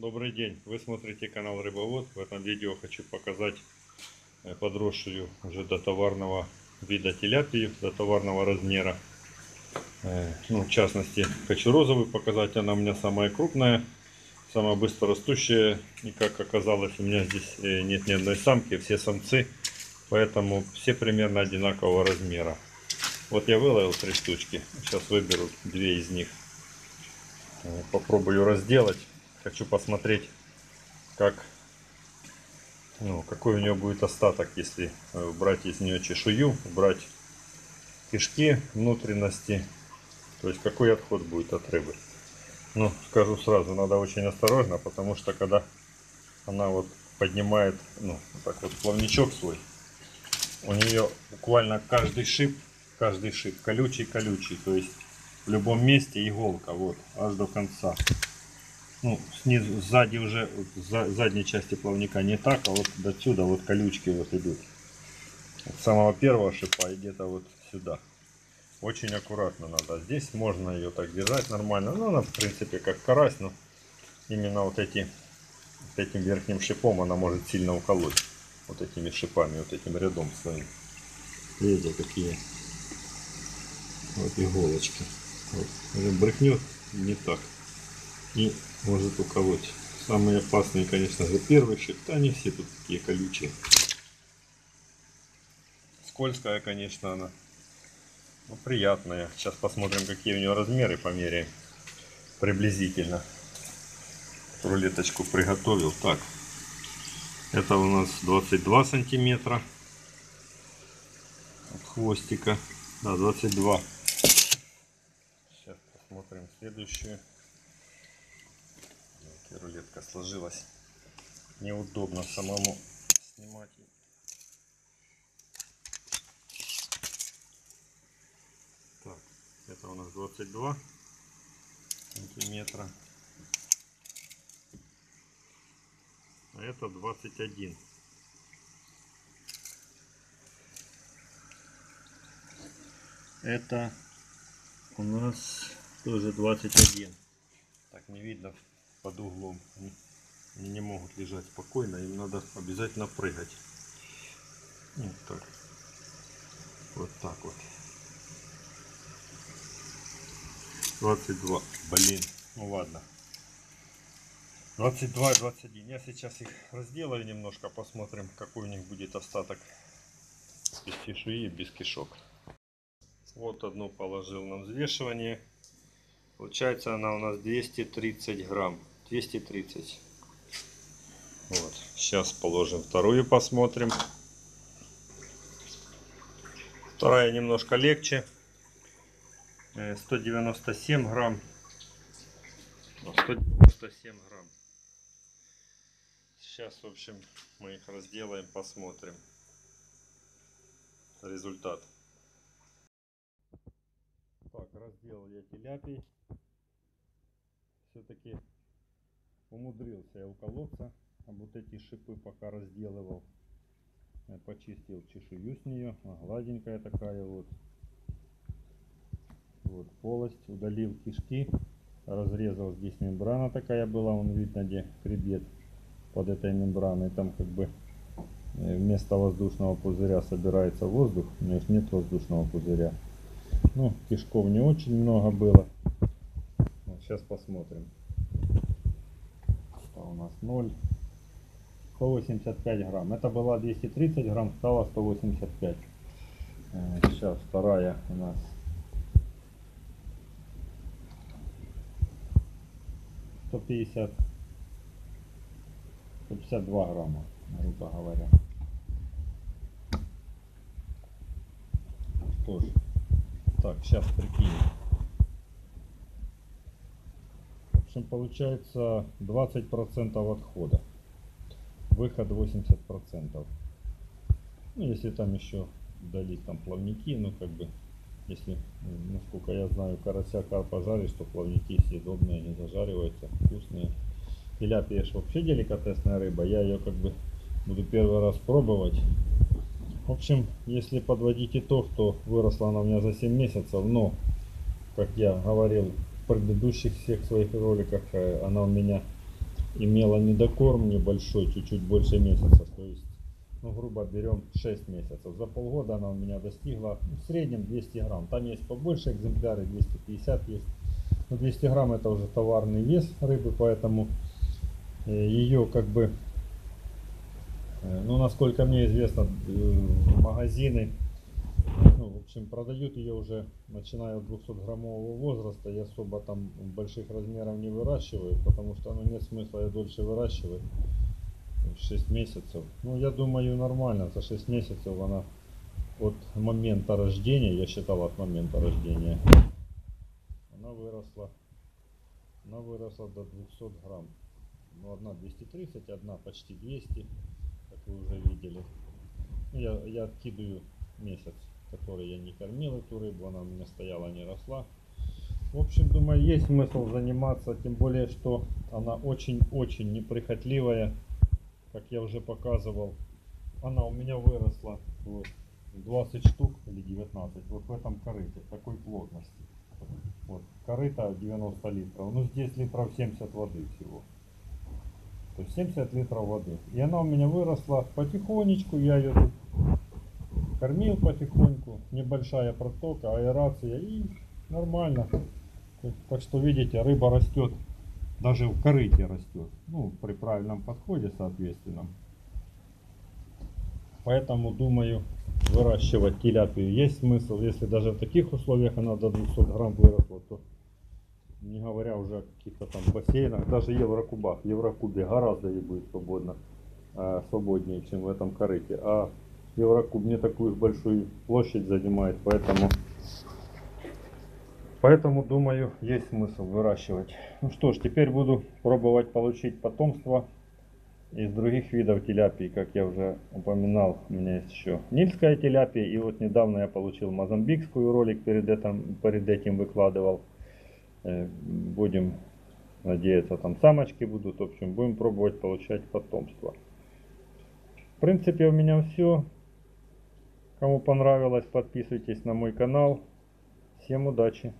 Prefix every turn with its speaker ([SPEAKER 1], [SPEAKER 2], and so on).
[SPEAKER 1] Добрый день, вы смотрите канал Рыбовод. В этом видео хочу показать э, подросшую уже до товарного вида теляпию, до товарного размера. Э, Ну, в частности, хочу розовую показать, она у меня самая крупная, самая быстро растущая. И как оказалось, у меня здесь э, нет ни одной самки, все самцы, поэтому все примерно одинакового размера. Вот я выловил три штучки, сейчас выберу две из них. Попробую разделать. Хочу посмотреть, как, ну, какой у нее будет остаток, если э, убрать из нее чешую, убрать кишки, внутренности. То есть какой отход будет от рыбы. Ну, скажу сразу, надо очень осторожно, потому что когда она вот поднимает, ну, так вот плавничок свой, у нее буквально каждый шип, каждый шип колючий-колючий, то есть в любом месте иголка, вот, аж до конца. Ну, снизу, сзади уже, за, задней части плавника не так, а вот до отсюда вот колючки вот идут. От самого первого шипа и где-то вот сюда. Очень аккуратно надо. Здесь можно ее так держать нормально. Ну, она в принципе как карась, но именно вот эти, этим верхним шипом она может сильно уколоть. Вот этими шипами, вот этим рядом своим. Видите, какие вот иголочки. Вот. Брыкнет не так. И может уколоть. Самые опасные, конечно же, первый шип. Да, они все тут такие колючие. Скользкая, конечно, она. Ну, приятная. Сейчас посмотрим, какие у нее размеры померяем. Приблизительно. Рулеточку приготовил. Так. Это у нас 22 сантиметра. От хвостика. Да, 22. Сейчас посмотрим следующую. Видите, Рулетка сложилась. Неудобно самому снимать. Так, это у нас 22 сантиметра. А это 21. Это у нас тоже 21. Так не видно под углом. Они, не могут лежать спокойно, им надо обязательно прыгать. Вот так. Вот так вот. 22. Блин. Ну ладно. 22 и 21. Я сейчас их разделаю немножко, посмотрим, какой у них будет остаток без чешуи и без кишок. Вот одну положил на взвешивание. Получается она у нас 230 грамм. 230. Вот. Сейчас положим вторую, посмотрим. Вторая немножко легче. Э, 197 грамм. Ну, 197 грамм. Сейчас, в общем, мы их разделаем, посмотрим результат. Так, разделал я теляпий. Все-таки умудрился я уколоться. А вот эти шипы пока разделывал. Я почистил чешую с нее. А, Гладенькая такая вот. Вот полость. Удалил кишки. Разрезал здесь мембрана такая была. Он видно где хребет под этой мембраной. Там как бы э, вместо воздушного пузыря собирается воздух. У него нет воздушного пузыря. Ну, кишков не очень много было. Сейчас посмотрим. Что у нас 0. 185 грамм. Это была 230 грамм, стало 185. Э, Сейчас вторая у нас. Сто пятьдесят, сто пятьдесят два грамма, грубо говоря. Что ж, так, сейчас прикинем. В общем, получается 20% отхода. Выход 80%. Ну, если там еще удалить там плавники, ну, как бы, если, насколько я знаю, карася карпа жаришь, то плавники съедобные, не зажариваются, вкусные. Теляпия ж вообще деликатесная рыба, я ее как бы буду первый раз пробовать. В общем, если подводить итог, то выросла она у меня за 7 месяцев, но, как я говорил предыдущих всех своих роликах, э, она у меня имела недокорм небольшой, чуть-чуть больше месяца. То есть, ну, грубо берем 6 месяцев. За полгода она у меня достигла ну, в среднем 200 грамм. Там есть побольше экземпляры, 250 есть. Но 200 грамм это уже товарный вес рыбы, поэтому ее как бы, э, ну, насколько мне известно, э, магазины ну, общем, продают ее уже начиная от 200 граммового возраста и особо там больших размеров не выращивают, потому что ну, нет смысла ее дольше выращивать. 6 месяцев. Ну, я думаю, нормально. За 6 месяцев она от момента рождения, я считал от момента рождения, она выросла, она выросла до 200 грамм. Ну, одна 230, одна почти 200, как вы уже видели. Ну, я, я откидываю месяц который я не кормил эту рыбу, она у меня стояла, не росла. В общем, думаю, есть смысл заниматься, тем более, что она очень-очень неприхотливая, как я уже показывал. Она у меня выросла вот, 20 штук или 19 вот в этом корыте, такой плотности. Вот, корыто 90 литров, ну здесь литров 70 воды всего. То есть 70 литров воды. И она у меня выросла потихонечку, я ее тут кормил потихоньку, небольшая протока, аэрация и нормально. Так что видите, рыба растет, даже в корыте растет, ну при правильном подходе соответственно. Поэтому думаю выращивать теляпию есть смысл, если даже в таких условиях она до 200 грамм выросла, то не говоря уже о каких-то там бассейнах, даже еврокубах, еврокубе гораздо ей будет свободно, э, свободнее, чем в этом корыте. А Еврокуб не такую большую площадь занимает, поэтому, поэтому думаю, есть смысл выращивать. Ну что ж, теперь буду пробовать получить потомство из других видов теляпии, как я уже упоминал, у меня есть еще нильская теляпия, и вот недавно я получил мозамбикскую ролик перед этим, перед этим выкладывал. Э, будем надеяться, там самочки будут, в общем, будем пробовать получать потомство. В принципе, у меня все. Кому понравилось, подписывайтесь на мой канал. Всем удачи!